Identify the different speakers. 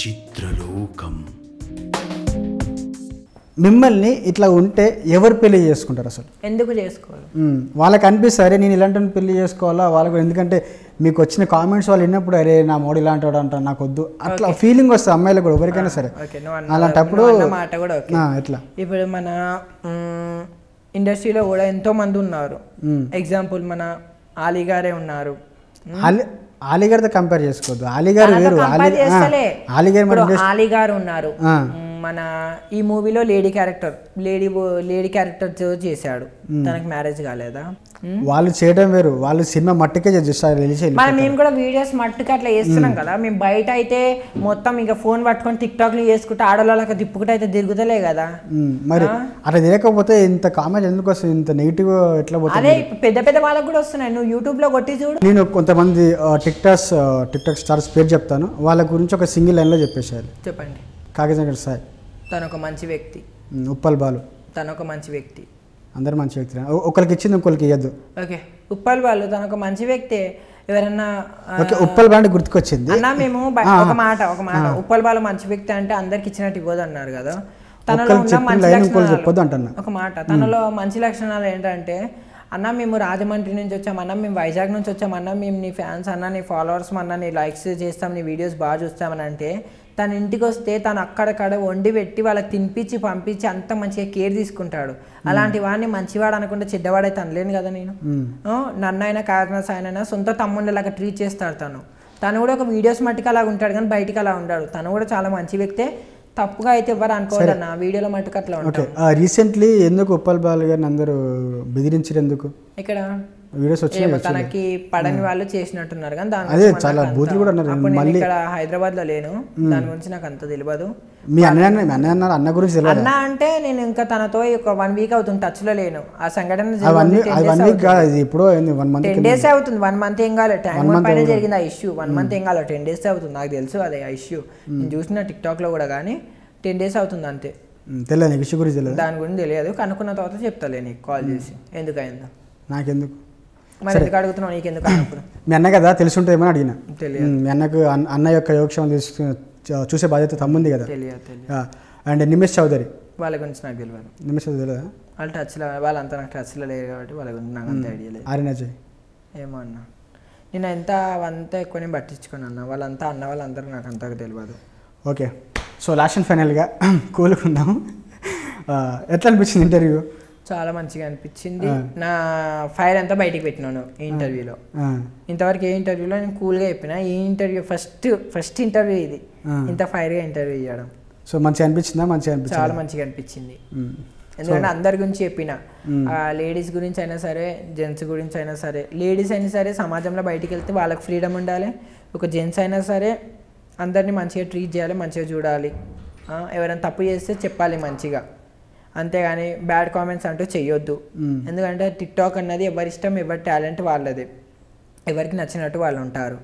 Speaker 1: చిత్రలోకం
Speaker 2: మిమ్మల్ని ఇట్లా ఉంటే ఎవరు పెళ్ళి చేసుకుంటారు అసలు?
Speaker 3: ఎందుకు చేసుకోవాలి.
Speaker 2: వాళ్ళకి అనిపిస్తుంది అరే నేను ఇలాంటి పెళ్ళి చేసుకోవాలా? వాళ్ళకు ఎందుకంటే మీకు వచ్చిన కామెంట్స్ వాళ్ళు విన్నప్పుడు అరే నా మోడీ ఇలాంటి వాడు అంట నాకు వద్దు. అట్లా ఫీలింగ్ వస్తుంది అమ్మాయిలకు కూడా ఎవరికైనా సరే.
Speaker 3: అన్న
Speaker 2: అలాంటప్పుడు
Speaker 3: మాట కూడా
Speaker 2: ఎట్లా
Speaker 3: ఇప్పుడు మన ఇండస్ట్రీలో కూడా ఎంతో మంది ఉన్నారు. ఎగ్జాంపుల్ మన ఆలీ గారే ఉన్నారు.
Speaker 2: ఆలి ఆలిగారితో కంపేర్ చేసుకోవద్దు. ఆలిగారు
Speaker 3: తనతో
Speaker 2: వేరు.
Speaker 3: compare
Speaker 2: ఆలి
Speaker 3: చేస్తలే.
Speaker 2: ఆలిగారు మన
Speaker 3: ఇప్పుడు ఆలీ గారు ఉన్నారు. మన ఈ మూవీలో lady character lady lady character చేశాడు. తనకి మ్యారేజ్ కాలేదా?
Speaker 2: వాళ్ళు చేయడం వేరు. వాళ్ళు సినిమా మట్టుకే వెళ్ళి
Speaker 3: మరి మేము కూడా వీడియోస్ మట్టుకు అట్లా చేస్తున్నాం కదా. మేము బయట అయితే మొత్తం ఇంకా ఫోన్ పట్టుకొని టిక్ టాక్లు చేసుకుంటే ఆడవాళ్ళకి తిప్పుకుంటే అయితే తిరుగుతలే కదా.
Speaker 2: మరి అట్లా తెలియకపోతే ఇంత కామెంట్ ఎందుకు వస్తుంది? ఇంత నెగిటివ్ ఎట్లా పోతుంది?
Speaker 3: అదే పెద్ద పెద్ద వాళ్ళకి కూడా వస్తున్నాయి. నువ్వు యూట్యూబ్లో కొట్టి చూడు.
Speaker 2: నేను కొంతమంది TikToks TikTok stars పేరు చెప్తాను. వాళ్ళ గురించి ఒక సింగిల్ లైన్లో చెప్పేసేయాలి.
Speaker 3: చెప్పండి.
Speaker 2: కాకిజనగర్ సాయి.
Speaker 3: తను ఒక మంచి వ్యక్తి.
Speaker 2: ఉప్పల్ బాలు.
Speaker 3: తను ఒక మంచి వ్యక్తి.
Speaker 2: అందరు మంచి వ్యక్తి ఒకరికి ఇచ్చింది ఇంకొకరికి ఇవ్వద్దు
Speaker 3: ఓకే ఉప్పల్ వాళ్ళు తను ఒక మంచి వ్యక్తి. ఎవరన్నా
Speaker 2: ఓకే ఉప్పల్ బాండ్ గుర్తుకొచ్చింది.
Speaker 3: అన్నా మేము ఒక మాట ఒక మాట. ఉప్పల్ వాళ్ళు మంచి వ్యక్తి అంటే అందరికి ఇచ్చినట్టు ఇవ్వదు అన్నారు కదా. తనలో ఉన్న మంచి లక్షణాలు. ఒక మాట. తనలో మంచి లక్షణాలు ఏంటంటే అన్న మేము రాజమండ్రి నుంచి వచ్చాం. అన్న మేము వైజాగ్ నుంచి వచ్చాం. అన్న మేము నీ ఫ్యాన్స్ అన్న నీ ఫాలోవర్స్ అన్న నీ లైక్స్ చేస్తాం నీ వీడియోస్ బాగా చూస్తామని అంటే తన ఇంటికి వస్తే తను అక్కడక్కడ వండి పెట్టి వాళ్ళకి తినిపించి పంపించి అంత మంచిగా కేర్ తీసుకుంటాడు. అలాంటి వాడిని మంచివాడు అనుకుంటే చెడ్డవాడైతే అనలేను కదా నేను. నన్నైనా కారణస్ ఆయనైనా సొంత తమ్ముళ్ళలాగా ట్రీట్ చేస్తాడు తను. తను కూడా ఒక వీడియోస్ మట్టుకు అలా ఉంటాడు కానీ బయటికి అలా ఉంటాడు తను కూడా చాలా మంచి వ్యక్తే. తప్పుగా అయితే ఎవరు అనుకోవద్దన్న వీడియోలో మట్టుకు అట్లా
Speaker 2: ఓకే. రీసెంట్లీ ఎందుకు ఉప్పల్ బాలు గారిని అందరూ బెదిరించారు ఎందుకు?
Speaker 3: ఇక్కడ
Speaker 2: వీడియోస్ వచ్చి
Speaker 3: ఏమో తనకి పడని వాళ్ళు చేసినట్టున్నారు కానీ దాని
Speaker 2: అదే చాలా బూతులు కూడా అన్నారు.
Speaker 3: నేను
Speaker 2: మళ్ళీ-
Speaker 3: ఇక్కడ హైదరాబాద్లో లేను దాని గురించి నాకు అంత తెలియదు.
Speaker 2: మీ అన్నయ్య మీ అన్నయ్య అన్నారు అన్న గురించి తెలియదు?
Speaker 3: అన్న అంటే నేను ఇంకా తనతో ఒక వన్ వీక్ అవుతుంది టచ్లో లేను. ఆ సంఘటన
Speaker 2: ఇప్పుడు వన్ మంత్
Speaker 3: టెన్ డేస్ అవుతుంది వన్ మంత్ ఏం కాలేదు టైం పైన జరిగింది ఆ ఇష్యూ వన్ మంత్ ఏం కాలేదు టెన్ డేస్ అవుతుంది. నాకు తెలుసు అదే ఆ ఇష్యూ నేను చూసిన టిక్ టాక్లో కూడా కానీ టెన్ డేస్ అవుతుంది అంతే.
Speaker 2: తెలియదు విషయం గురించి తెలియదు?
Speaker 3: దాని గురించి తెలియదు. కనుక్కున్న తర్వాత చెప్తాలే నీకు కాల్ చేసి. ఎందుకు అయిందో
Speaker 2: నాకెందుకు? మీ అన్న కదా తెలిసి ఉంటుందేమని అడిగిన. మీ అన్నకు అన్న- యొక్క యోగక్షేమం చూసే బాధ్యత తమ్ముంది కదా. అండ్ నిమిష్ చౌదరి.
Speaker 3: వాళ్ళ గురించి నాకు తెలియదు
Speaker 2: నిమిష్ చౌదరి
Speaker 3: వాళ్ళు టచ్లో వాళ్ళంతా నాకు టచ్లో లేరు కాబట్టి వాళ్ళ గురించి నాకు అంత ఐడియా లేదు.
Speaker 2: ఆర్యన్ అజయ్
Speaker 3: ఏమో అన్న. నేను ఎంత అంతా ఎక్కువ నేను పట్టించుకోను అన్న. వాళ్ళంతా అన్న వాళ్ళందరూ నాకు అంతగా తెలియదు
Speaker 2: ఓకే. సో లాస్ట్ అండ్ ఫైనల్గా కూలుకుందాం. ఎట్లా అనిపించింది ఇంటర్వ్యూ
Speaker 3: చాలా మంచిగా అనిపించింది. నా ఫైర్ అంతా బయటికి పెట్టినాను ఈ ఇంటర్వ్యూలో. ఇంతవరకు ఏ ఇంటర్వ్యూలో నేను కూల్గా చెప్పిన ఈ ఇంటర్వ్యూ ఫస్ట్ ఫస్ట్ ఇంటర్వ్యూ ఇది. ఇంత ఫైర్గా ఇంటర్వ్యూ ఇవ్వడం
Speaker 2: సో మంచిగా అనిపించిందా? మంచిగా అనిపించింది?
Speaker 3: చాలా మంచిగా అనిపించింది. ఎందుకంటే అందరి గురించి చెప్పిన లేడీస్ గురించి అయినా సరే జెంట్స్ గురించి అయినా సరే లేడీస్ అయినా సరే సమాజంలో బయటికి వెళ్తే వాళ్ళకి ఫ్రీడమ్ ఉండాలి. ఒక జెంట్స్ అయినా సరే అందరినీ మంచిగా ట్రీట్ చేయాలి మంచిగా చూడాలి. ఎవరైనా తప్పు చేస్తే చెప్పాలి మంచిగా. అంతేగాని బ్యాడ్ కామెంట్స్ అంటూ చెయ్యొద్దు. ఎందుకంటే టిక్ టాక్ అన్నది ఎవరి ఇష్టం ఎవరి టాలెంట్ వాళ్ళది. ఎవరికి నచ్చినట్టు వాళ్ళు ఉంటారు.